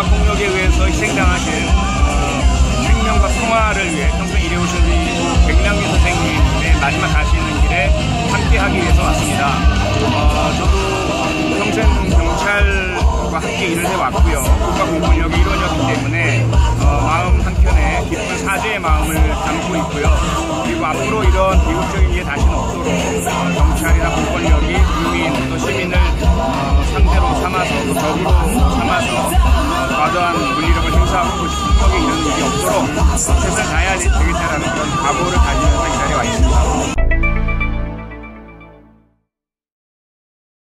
국가폭력에 의해서 희생당하신 어, 생명과 평화를 위해 평생 일해오신 이 백남기 선생님의 마지막 가시는 길에 함께하기 위해서 왔습니다. 어, 저도 평생 경찰과 함께 일을 해왔고요. 국가 공권력의 일원이었기 때문에 어, 마음 한켠에 깊은 사죄의 마음을 담고 있고요. 그리고 앞으로 이런 비극적인 일이 다시는 없도록 없도록 최선을 다해야 되겠다라는 그런 가지면서